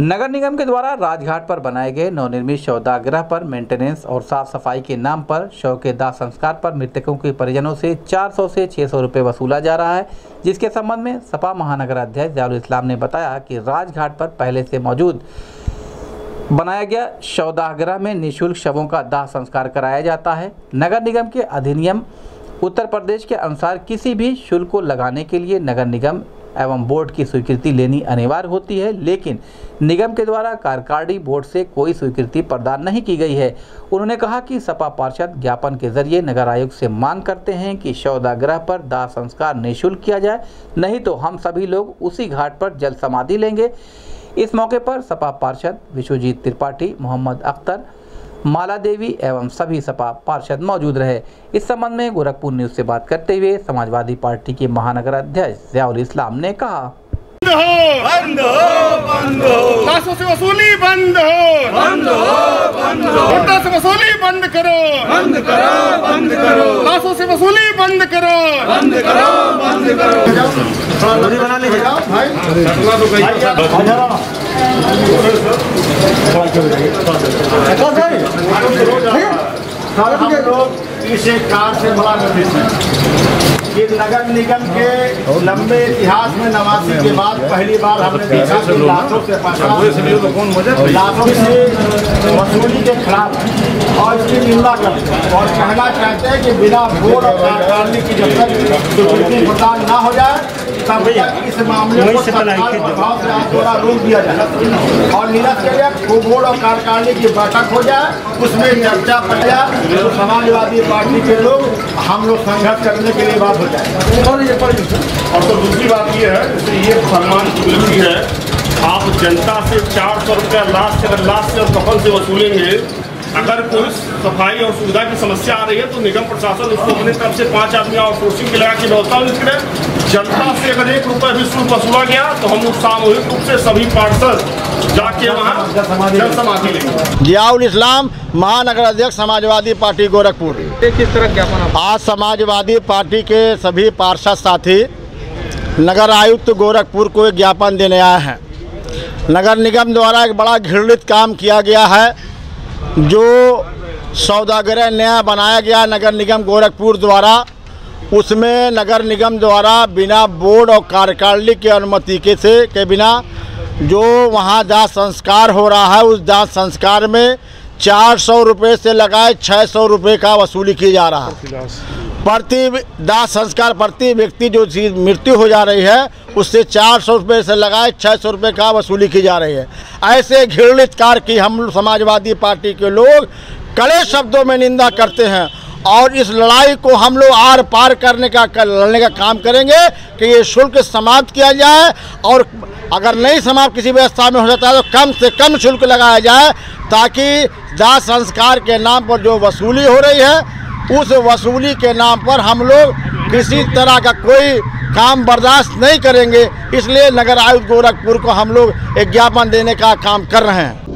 नगर निगम के द्वारा राजघाट पर बनाए गए नवनिर्मित शवदागृह पर मेंटेनेंस और साफ़ सफ़ाई के नाम पर शव के दाह संस्कार पर मृतकों के परिजनों से 400 से 600 रुपए वसूला जा रहा है, जिसके संबंध में सपा महानगर अध्यक्ष जयालुल इस्लाम ने बताया कि राजघाट पर पहले से मौजूद बनाया गया शवदाहगृह में निःशुल्क शवों का दाह संस्कार कराया जाता है। नगर निगम के अधिनियम उत्तर प्रदेश के अनुसार किसी भी शुल्क को लगाने के लिए नगर निगम एवं बोर्ड की स्वीकृति लेनी अनिवार्य होती है, लेकिन निगम के द्वारा कार्यकारिणी बोर्ड से कोई स्वीकृति प्रदान नहीं की गई है। उन्होंने कहा कि सपा पार्षद ज्ञापन के ज़रिए नगर आयुक्त से मांग करते हैं कि शवदागृह पर दाह संस्कार निःशुल्क किया जाए, नहीं तो हम सभी लोग उसी घाट पर जल समाधि लेंगे। इस मौके पर सपा पार्षद विश्वजीत त्रिपाठी, मोहम्मद अख्तर माला देवी एवं सभी सपा पार्षद मौजूद रहे। इस संबंध में गोरखपुर न्यूज़ से बात करते हुए समाजवादी पार्टी के महानगर अध्यक्ष जयाउल इस्लाम ने कहा बंद हो बंद हो बंद हो। लाशों से वसूली बंद हो। बंद हो बंद हो। से वसूली बंद करो। बंद करो बंद करो। लाशों से वसूली बंद करो। बंद करो बंद करो। हम लोग इस एक कार से बड़ा नोटिस है कि नगर निगम के लंबे इतिहास में नवासी के बाद पहली बार हमने देखा कि लाखों से पचास लाखों से वसूली के खिलाफ और इसकी निंदा कर और कहना चाहते हैं कि बिना बोर्ड और कार्यकारिणी की जब तक स्वीकृति प्रदान न हो जाए तब तक इस मामले को थोड़ा रोक दिया जाए। और नीरज के लिए बोर्ड और कार्यकारिणी की बैठक हो जाए उसमें चर्चा कर जाए तो समाजवादी पार्टी के लोग हम लोग संघर्ष करने के लिए बात हो जाए। और तो दूसरी बात ये है जैसे ये सम्मान है आप जनता से चार सौ रुपया से अगर लाश से और कफन से वसूलेंगे अगर कोई सफ़ाई और सुविधा की समस्या आ रही है तो निगम प्रशासन उसको अपने तरफ़ से पाँच आदमी आउटसोर्सिंग के लगा की व्यवस्था नहीं करे जनता से अगर एक रुपये भी शुल्क वसूला गया तो हम सामूहिक रूप से सभी पार्षद जाके वहाँ जल समाधि लेंगे। जियाउल इस्लाम महानगर अध्यक्ष समाजवादी पार्टी गोरखपुर। किस तरह ज्ञापन आज समाजवादी पार्टी के सभी पार्षद साथी नगर आयुक्त गोरखपुर को एक ज्ञापन देने आए हैं। नगर निगम द्वारा एक बड़ा घृणित काम किया गया है। जो सौदागृह नया बनाया गया नगर निगम गोरखपुर द्वारा, उसमें नगर निगम द्वारा बिना बोर्ड और कार्यकारिणी की अनुमति के से, के बिना जो वहाँ दाह संस्कार हो रहा है, उस दाह संस्कार में चार सौ रुपये से लगाए छः सौ रुपये का वसूली की जा रहा है। प्रति दाह संस्कार प्रति व्यक्ति जो चीज़ मृत्यु हो जा रही है उससे चार सौ रुपये से लगाए छः सौ रुपये का वसूली की जा रही है। ऐसे घृणित कार्य की हम समाजवादी पार्टी के लोग कड़े शब्दों में निंदा करते हैं और इस लड़ाई को हम लोग आर पार करने का कर, लड़ने का काम करेंगे कि ये शुल्क समाप्त किया जाए और अगर नहीं समाप्त किसी व्यवस्था में हो जाता है तो कम से कम शुल्क लगाया जाए ताकि दाह संस्कार के नाम पर जो वसूली हो रही है उस वसूली के नाम पर हम लोग किसी तरह का कोई काम बर्दाश्त नहीं करेंगे। इसलिए नगर आयुक्त गोरखपुर को हम लोग एक ज्ञापन देने का काम कर रहे हैं।